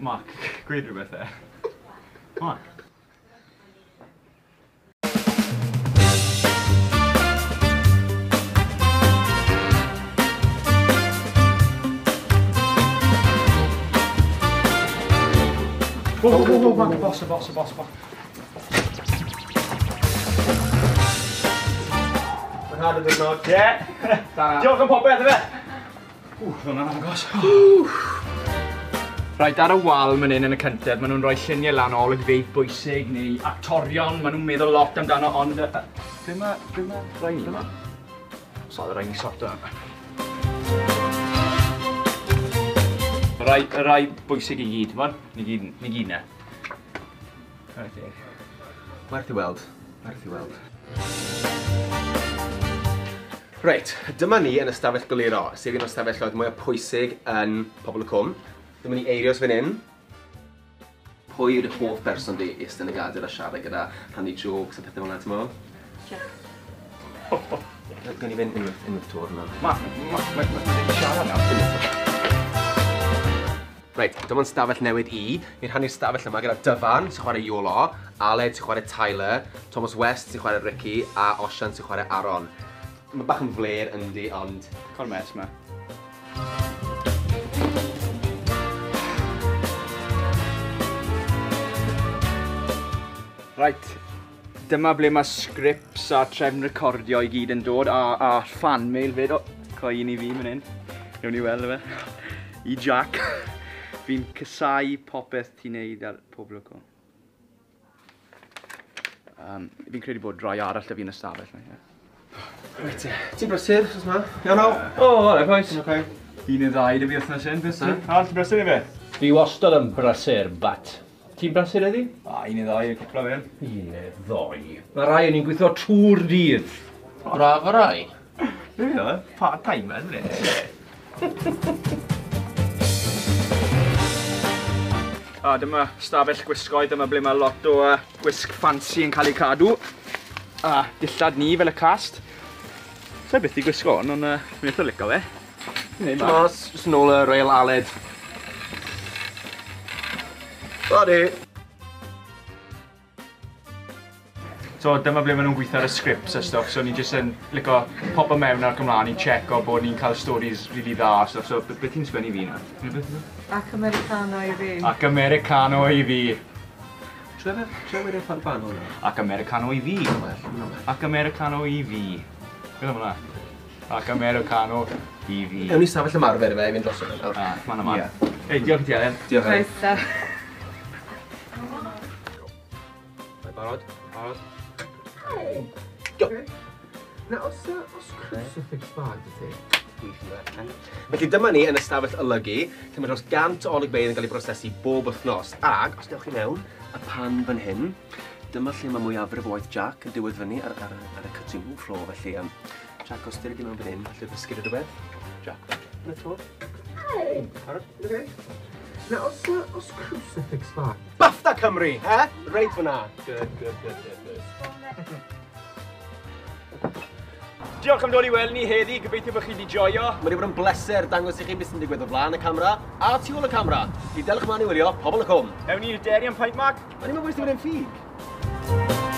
Mark, gweud rhywbeth e. Mark. Whoa, whoa, whoa, whoa, boss, boss, boss, boss. Mae'n hard y ddiwrnod. Ie. Diolch am popeth, efe. Ww, hwnna'n agos. Rhaid, ar y wal ma'n hyn yn y cyntaf, maen nhw'n rhoi lluniau lan o olygfeidd bwysig neu actorion, maen nhw'n meddwl lot amdano, ond... Ble ma, ble ma, rhaid ni yma? So, rhaid ni sorto yma. Rai, rai bwysig i gyd, fan. Ni gyd, ni gyd na. Werth i weld. Werth i weld. Reit, dyma ni yn ystafell gwleiro, sef un o'r stafelloedd mwyaf pwysig yn Pobl y Cwm. Dwi'n mynd i eirios fan hyn. Pwy yw'r hoff berson di i ystyn y gadael a siarad gyda rhannu jokes a pethau fel yna, ti'n meddwl? i fynd unwaith, unwaith tŵr yna. Ma, ma, ma, ma, ma, siarad nawr. Reit, dyma'n stafell newid i. Ni'n rhannu'r stafell yma gyda Dyfan, sy'n chwarae Iolo, Aled, sy'n chwarae Tyler, Thomas West, sy'n chwarae Ricky, a Osian, sy'n chwarae Aaron. Mae bach yn fler yndi, ond... Cormes, ma. Right, dyma ble mae scripts a trefn recordio i gyd yn dod a, a fan mail fyd. O, oh, coi i fi fan hyn. Newn ni weld fe. I Jack. Fi'n cysau popeth ti'n neud ar pobl o cwm. Um, fi'n credu bod rhai arall da fi'n ystafell. Yeah. Reit, ti'n brysur, os ma? Iawn o? O, ole, boys. Un i ddau, dy fi wythnos hyn, beth sy'n? Arall brysur i fi? Fi wastad yn brysur, but Ti'n brasur ydi? A, un i ddoi, cwpla fewn. Un i ddoi. Mae rai yn i'n gweithio trwy'r dydd. Braf o rai. Dwi'n meddwl, part-time yn rhaid. A dyma stafell gwisgoi, dyma ble mae lot o uh, gwisg ffansi yn cael ei cadw. A dillad ni fel y cast. Sa'i beth i gwisgo hon, ond uh, mi'n eitha licio fe. Mas, jyst yn ôl y Royal aled. Sorry. So dyma ble maen nhw'n gweithio ar y scripts a stuff, so ni jyst yn lico o mewn ar Cymraeg, ni'n checo bod ni'n cael stories really dda a stuff, so beth be ti'n sgwennu fi na? Ac Americano i fi. Ac Americano i fi. Trefau wedi ffordd ban hwnna? Ac Americano i fi. Ac Americano i fi. Beth am hwnna? Ac Americano i fi. Ewn ni stafell ymarfer i fe i fynd dros e ah, hwnna. Ah, ma'n yma. Ei, diolch i ti, Elen. Diolch. Croeso. Barod? Barod? Go! Na, os, uh, os crucifix bag dy ti? Eh? Felly dyma ni yn ystafell olygu, lle mae dros gant o olygfeidd yn cael ei brosesu bob wythnos. Ac, os dewch chi mewn, y pan fan hyn, dyma lle mae mwyafrif o waith Jack yn diwedd fyny ar, ar, ar y cutting room floor. Felly, um, Jack, os dyna di mewn fan hyn, falle ddysgu rhywbeth? Jack, yn y to? Parod? Okay. Na, os, os crucifix fa? Bafta Cymru, he? Reit fyna. Good, good, good, good, good. Diolch am dod i weld ni heddi, gobeithio bod chi wedi joio. Mae wedi bod yn bleser dangos i chi beth sy'n digwydd o flaen y camera a tu ôl y camera. I delch mlaen i wylio, Pobl y Cwm. Ewn ni'r deri am pint, Mark? Mae'n i'n meddwl bod yn ffug.